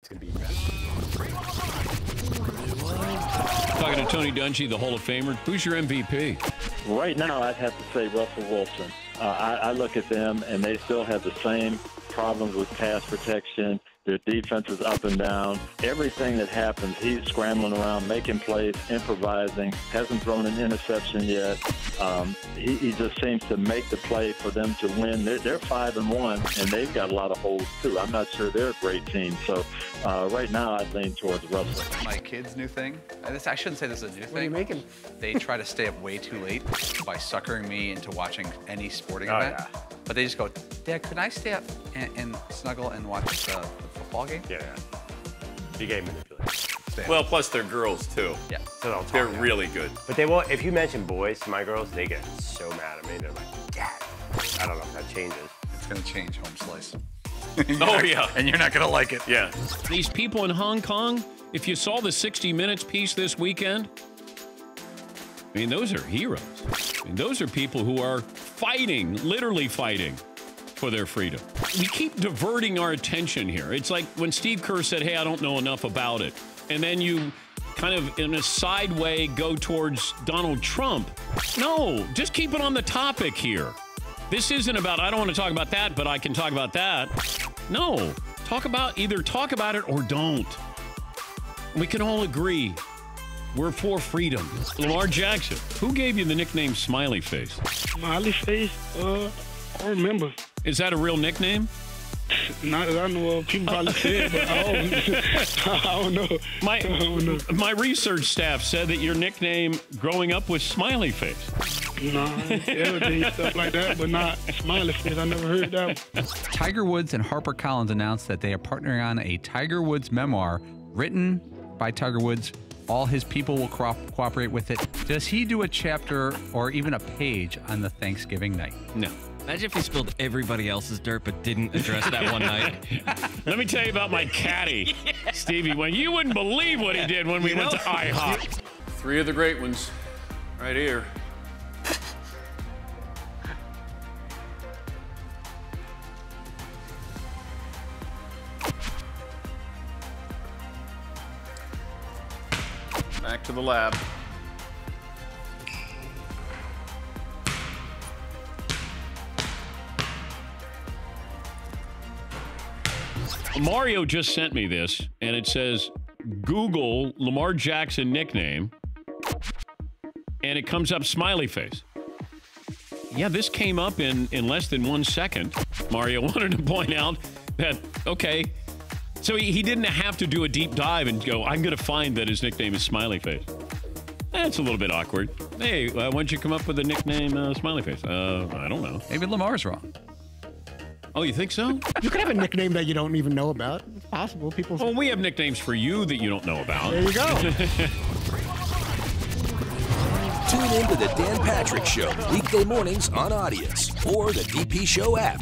It's gonna be. Talking to Tony Dungy, the Hall of Famer. Who's your MVP? Right now, I'd have to say Russell Wilson. Uh, I, I look at them, and they still have the same problems with pass protection. Their defense is up and down. Everything that happens, he's scrambling around, making plays, improvising. Hasn't thrown an interception yet. Um, he, he just seems to make the play for them to win. They're, they're five and one, and they've got a lot of holes too. I'm not sure they're a great team. So uh, right now, I'd lean towards Russell. My kid's new thing. uh, This I shouldn't say this is a new thing. What are you making? They try to stay up way too late by suckering me into watching any sporting Oh, event. yeah. But they just go, Dad, could I stay up and, and snuggle and watch the, the football game? Yeah, yeah. Big game manipulator. Well, plus they're girls too. yeah. So they'll They're talk. really good. But they won't. If you mention boys to my girls, they get so mad at me. They're like, Dad. I don't know if that changes. It's gonna change home slice. Oh yeah. And you're not gonna like it. Yeah. These people in Hong Kong, if you saw the 60 Minutes piece this weekend, I mean, those are heroes. I mean, those are people who are fighting, literally fighting for their freedom. We keep diverting our attention here. It's like when Steve Kerr said, Hey, I don't know enough about it. And then you kind of, in a side way, go towards Donald Trump. No, just keep it on the topic here. This isn't about, I don't want to talk about that, but I can talk about that. No, talk about either talk about it or don't. We can all agree we're for freedom. Lamar Jackson, who gave you the nickname Smiley Face? Smiley face? Uh, I don't remember. Is that a real nickname? Not that I know of. People probably said, but I don't, I don't know. My I don't know. my research staff said that your nickname growing up was Smiley Face. Nah, everything stuff like that, but not smiley face. I never heard that. one. Tiger Woods and HarperCollins announced that they are partnering on a Tiger Woods memoir written by Tiger Woods. All his people will co- cooperate with it. Does he do a chapter or even a page on the Thanksgiving night? No. Imagine if he spilled everybody else's dirt but didn't address that one night. Let me tell you about my caddy, Stevie. When you wouldn't believe what he did when we went to IHOP. Three of the great ones, right here. Back to the lab. Mario just sent me this, and it says Google Lamar Jackson nickname, and it comes up smiley face. Yeah, this came up in, in less than one second. Mario wanted to point out that, okay, so he, he didn't have to do a deep dive and go, I'm going to find that his nickname is Smiley Face. That's a little bit awkward. Hey, uh, why don't you come up with a nickname uh, Smiley Face? Uh, I don't know. Maybe Lamar's wrong. Oh, you think so? You could have a nickname that you don't even know about. It's possible. People. well, we have nicknames for you that you don't know about. there you go. Tune in to the Dan Patrick Show weekday mornings on Audience or the DP Show app.